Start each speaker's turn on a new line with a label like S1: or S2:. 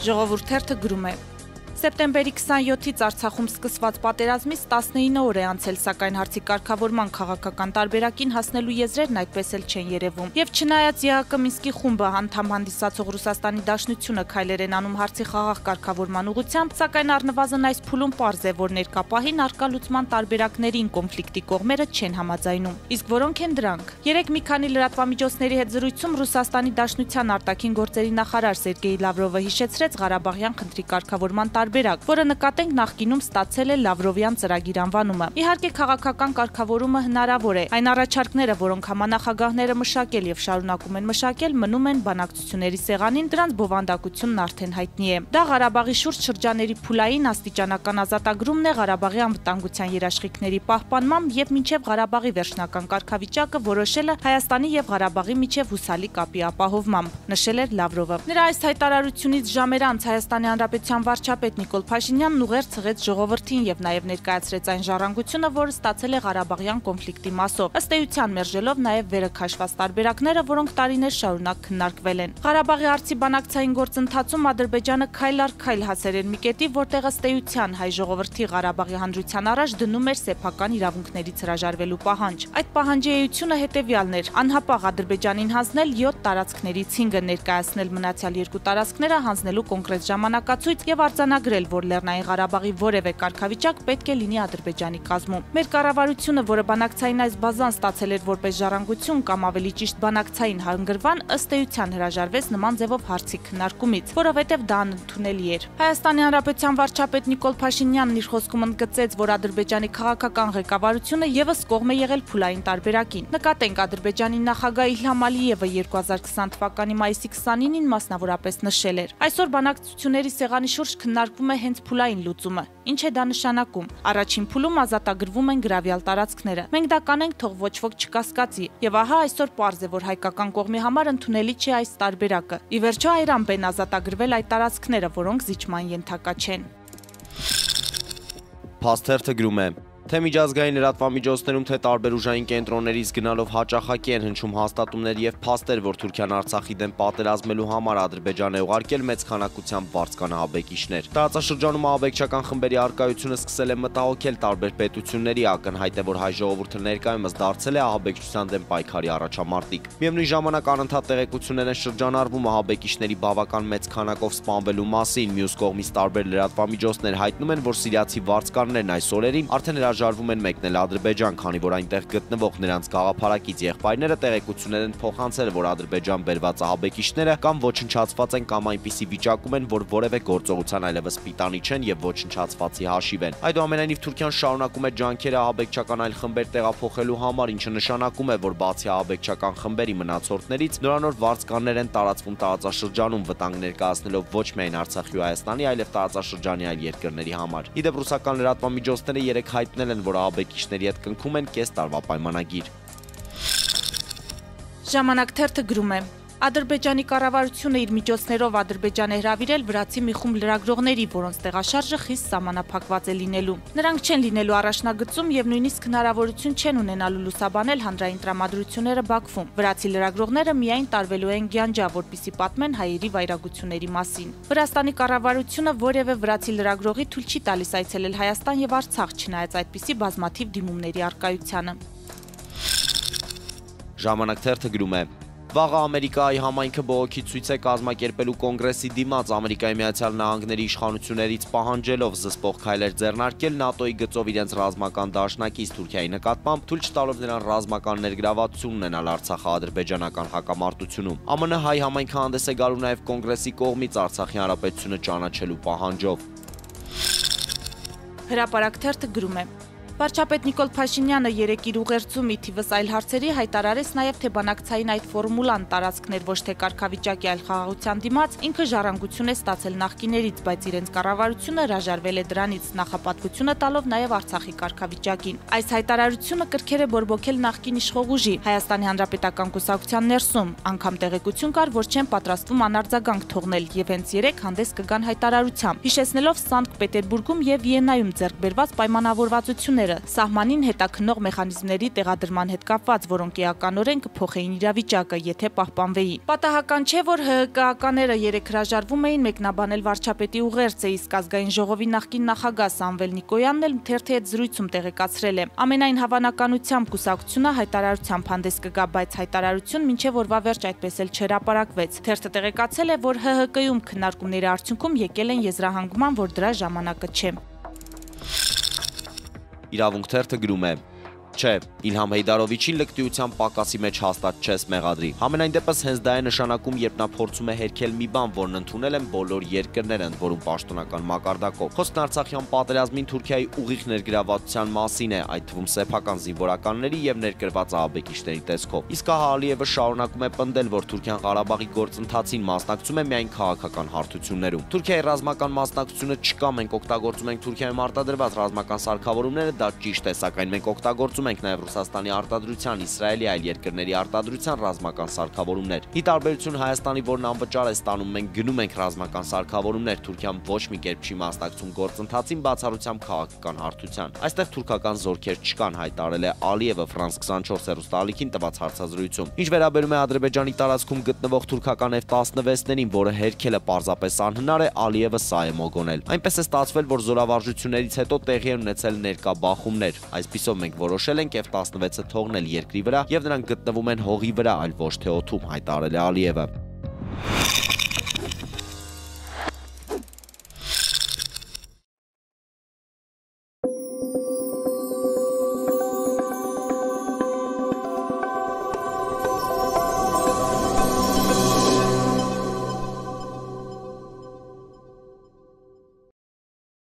S1: Ժողովուրդ թերթը գրում է. Սեպտեմբերի 27-ից Արցախում սկսված պատերազմից 19 օր է անցել, սակայն հարցի կարգավորման քաղաքական տարբերակին հասնելու եզրերն այդպես էլ չեն երևում։ Եվ չնայած ԵԱԿ Մինսկի խումբը անդամ հանդիսացող Ռուսաստանի Դաշնությունը քայլեր են անում հարցի խաղաղ կարգավորման ուղղությամբ, սակայն առնվազն այս փուլում པարզ է, որ ներկա պահին արկա լուծման տարբերակներին կոնֆլիկտի կողմերը չեն համաձայնում։ Իսկ որոնք են դրանք։ Երեք մի քանի լրատվամիջոցների հետ զրույցում Ռուսաստանի Դաշնության արտաքին գործերի նախարար Սերգեյ Լավրովը հիշեցրեց Ղարաբաղյան խնդրի կարգավորման տարբերակ տարբերակ, որը նկատենք նախկինում ստացել է Լավրովյան ծրագիր անվանումը։ Իհարկե քաղաքական կարգավորումը հնարավոր է։ Այն առաջարկները, որոնք համանախագահները մշակել եւ շարունակում են մշակել, մնում են բանակցությունների սեղանին, դրանց բովանդակությունն արդեն հայտնի է։ Դա Ղարաբաղի շուրջ շրջաների փուլային աստիճանական ազատագրումն է Ղարաբաղի անվտանգության երաշխիքների պահպանմամբ եւ մինչեւ Ղարաբաղի վերջնական կարգավիճակը որոշելը Հայաստանի եւ Ղարաբաղի միջև հուսալի կապի ապահովմամբ, նշել էր Լավրովը։ Նրա այս հայտարարությունից ժամեր անց Հայաստանի Հանրապետության վարչապետ Նիկոլ Փաշինյանն ուղերձ ցղեց ժողովրդին եւ նաեւ ներկայացրեց այն ժառանգությունը, որը ստացել է Ղարաբաղյան կոնֆլիկտի մասով։ Ըստ էության մերժելով նաեւ վերը քաշված տարբերակները, որոնք տարիներ շարունակ քննարկվել են։ Ղարաբաղի արցի բանակցային գործընթացում Ադրբեջանը քայլ առ քայլ հասել էր մի կետի, որտեղ ըստ էության հայ ժողովրդի Ղարաբաղի հանրության առաջ դնում էր սեփական իրավունքներից հրաժարվելու պահանջ։ Այդ պահանջի էությունը հետևյալն էր. անհապաղ Ադրբեջանին հանձնել 7 տարածքներից 5-ը ներկայացնել մնացյալ երկու տարածքները հանձնելու կոնկրետ ժամանակացույց եւ արձանագրել նշել, որ Լեռնային Ղարաբաղի որևէ կարգավիճակ պետք է լինի Ադրբեջանի կազմում։ Մեր կառավարությունը, որը բանակցային այս բազան ստացել էր որպես ժառանգություն կամ ավելի ճիշտ բանակցային հանգրվան, ըստ էության հրաժարվեց նման ձևով հարցի քննարկումից, որովհետև դա անընդունելի էր։ Հայաստանի Հանրապետության վարչապետ Նիկոլ Փաշինյանն իր խոսքում ընդգծեց, որ Ադրբեջանի քաղաքական ղեկավարությունը եւս կողմ է եղել փուլային տարբերակին։ Նկատենք Ադրբեջանի նախագահ Իլհամ Ալիևը 2020 թվականի մայիսի 29-ին մասնավորապես նշել էր. Այսօր բանակցությունների սեղանի շուրջ քննարկվում է հենց փուլային լուծումը։ Ինչ է դա նշանակում։ Առաջին փուլում ազատագրվում են գրավյալ տարածքները։ Մենք դա կանենք, թող ոչ ոք չկասկածի։ Եվ ահա այսօր པարզ է, որ հայկական կողմի համար ընդունելի չէ այս տարբերակը։ Ի վերջո այրամբ են ազատագրվել այդ տարածքները, որոնք զիջման ենթակա չեն։
S2: Փաստերթը գրում է. Թե միջազգային լրատվամիջոցներում, թե տարբեր ուժային կենտրոններից գնալով հաճախակի են հնչում հաստատումներ եւ փաստեր, որ Թուրքիան Արցախի դեմ պատերազմելու համար Ադրբեջան է ուղարկել մեծ քանակությամբ վարձկանահաբեկիչներ։ Տարածաշրջանում ահաբեկչական խմբերի արկայությունը սկսել է մտահոգել տարբեր պետությունների, ակնհայտ է, որ հայ ժողովուրդը ներկայումս դարձել է ահաբեկչության դեմ պայքարի առաջամարտիկ։ Միևնույն ժամանակ անընդհատ տեղեկություններ են շրջանառվում ահաբեկիչների բավական մեծ քանակով սպանվելու մասին։ Մյուս կողմից տարբեր լրատվամիջոցներ հայտնում են, որ սիրիացի վարձկաններն այս օրերին արդեն հրաժարվում են մեկնել Ադրբեջան, քանի որ այնտեղ գտնվող նրանց գաղափարակից եղբայրները տեղեկություններ են փոխանցել, որ Ադրբեջան բերված ահաբեկիչները կամ ոչնչացված են կամ այնպիսի վիճակում են, որ որևէ գործողության այլևս պիտանի չեն եւ ոչնչացվածի հաշիվ են։ Այդուամենայնիվ Թուրքիան շարունակում է ջանքերը ահաբեկչական այլ խմբեր տեղափոխելու համար, ինչը նշանակում է, որ բացի ահաբեկչական խմբերի մնացորդներից նորանոր վարձկաններ են տարածվում տարածաշրջանում վտանգ ներկայացնելով ոչ միայն Արցախի ու Հայաստանի, այլև տարածաշրջանի այլ երկրների համար։ Իդեպ ռուսական լրատվամիջոցները երեք հայտնել են, որ ահաբեկիչների հետ կնքում են կես տարվա պայմանագիր։
S1: Ժամանակ թերթը գրում է. Ադրբեջանի կառավարությունը իր միջոցներով Ադրբեջան է հravirել վրացի մի խումբ լրագրողների, որոնց տեղաշարժը խիստ սահմանափակված է լինելու։ Նրանք չեն լինելու առաջնագծում եւ նույնիսկ հնարավորություն չեն ունենալու լուսաբանել հանրային տրամադրությունները Բաքվում։ Վրացի լրագրողները միայն տարվելու են Գյանջա, որպիսի պատմեն հայերի վայրագությունների մասին։ Վրաստանի կառավարությունը որևէ վրացի լրագրողի թույլ չի տալիս այցելել Հայաստան եւ Արցախ, չնայած այդպիսի բազմաթիվ դիմումների արկայությանը։
S2: Ժամանակ թերթը գրում է. Վաղը Ամերիկայի համայնքը բողոքի ցույց է կազմակերպելու կոնգրեսի դիմաց Ամերիկայի Միացյալ Նահանգների իշխանություններից պահանջելով զսպող քայլեր ձեռնարկել ՆԱՏՕ-ի գծով իրենց ռազմական դաշնակից Թուրքիայի նկատմամբ, թույլ չտալով նրան ռազմական ներգրավվածություն ունենալ Արցախա-ադրբեջանական հակամարտությունում։ ԱՄՆ հայ համայնքը հանդես է գալու նաև կոնգրեսի կողմից Արցախի հանրապետությունը ճանաչելու պահանջով։
S1: Հրապարակ թերթը գրում է. Վարչապետ Նիկոլ Փաշինյանը երեք իր ուղերձում ի թիվս այլ հարցերի հայտարարեց նաև թե բանակցային այդ ֆորմուլան տարածքներ ոչ թե կարգավիճակի այլ խաղաղության դիմաց ինքը ժառանգություն է ստացել նախկիներից, բայց իրենց կառավարությունը հրաժարվել է դրանից նախապատվությունը տալով նաև Արցախի կարգավիճակին։ Այս հայտարարությունը կրքեր է բորբոքել նախկին իշխող ուժի Հայաստանի Հանրապետական կուսակցության ներսում, անգամ տեղեկություն կար, որ չեն պատրաստվում անարձագանք թողնել եւ հենց երեք հանդես կգան հայտարարությամբ, հիշեցնելով Սանկտ Պետերբուրգում եւ Վիեննայում ձեռք բերված պայմանավորվածությունները ծրագրերը, սահմանին հետաքնող մեխանիզմների տեղադրման հետ կապված, որոնք էականորեն կփոխեին իրավիճակը, եթե պահպանվեին։ Պատահական չէ, որ ՀԿ-ականները երեք հրաժարվում էին մեկնաբանել վարչապետի ուղերձը, իսկ ազգային ժողովի նախկին նախագահ Սամվել Նիկոյանն էլ թերթի հետ զրույցում տեղեկացրել է։ Ամենայն հավանականությամբ կուսակցությունը հայտարարությամբ հանդես կգա, բայց հայտարարություն մինչև օրվա վերջ այդպես էլ չհրապարակվեց։ Թերթը տեղեկացել է, որ ՀՀԿ-ում քննարկումների արդյունքում եկել են եզրահանգման, որ դրա ժամանակը չէ։
S2: Իրավունք թերթը գրում է. Չէ, Իլհամ Հեյդարովիչի լկտիության պակասի մեջ հաստատ չես մեղադրի։ Համենայն դեպս հենց դա է նշանակում, երբ նա փորձում է հերքել մի բան, որն ընդունել են բոլոր երկրները, ընդ որում պաշտոնական մակարդակով։ Խոսքն Արցախյան պատերազմին Թուրքիայի ուղիղ ներգրավվածության մասին է, այդ թվում սեփական զինվորականների եւ ներկրված ահաբեկիչների տեսքով։ Իսկ ահա Ալիևը շարունակում է պնդել, որ Թուրքիան Ղարաբաղի գործընթացին մասնակցում է միայն քաղաքական հարթություններում։ Թուրքիայի ռազմական մասնակցությունը չկա, մենք օգտագործում ենք Թուրքիայում արտադրված ռազմական սարքավորումները, դա ճիշտ է, սակայն մենք օգտագործում ենք նաև Ռուսաստանի արտադրության, Իսրայելի այլ երկրների արտադրության ռազմական սարքավորումներ։ Ի տարբերություն Հայաստանի, որն անվճար է ստանում, մենք գնում ենք ռազմական սարքավորումներ, Թուրքիան ոչ մի կերպ չի մասնակցում գործընթացին բացառությամբ քաղաքական հարթության։ Այստեղ թուրքական զորքեր չկան, հայտարարել է Ալիևը France 24 հեռուստաալիքին տված հարցազրույցում։ Ինչ վերաբերում է Ադրբեջանի տարածքում գտնվող թուրքական F-16-ներին, որը հերքելը պարզապես անհնար է, Ալիևը սա է մոգոնել։ Այնպես է ստացվել, որ զորավարժություններից հետո տեղի են ունեցել ներկա բախումներ։ Այսպիսով մենք որոշել ենք F-16-ը թողնել երկրի վրա եւ նրանք գտնվում են հողի վրա, այլ ոչ թե օդում, հայտարարել է Ալիևը։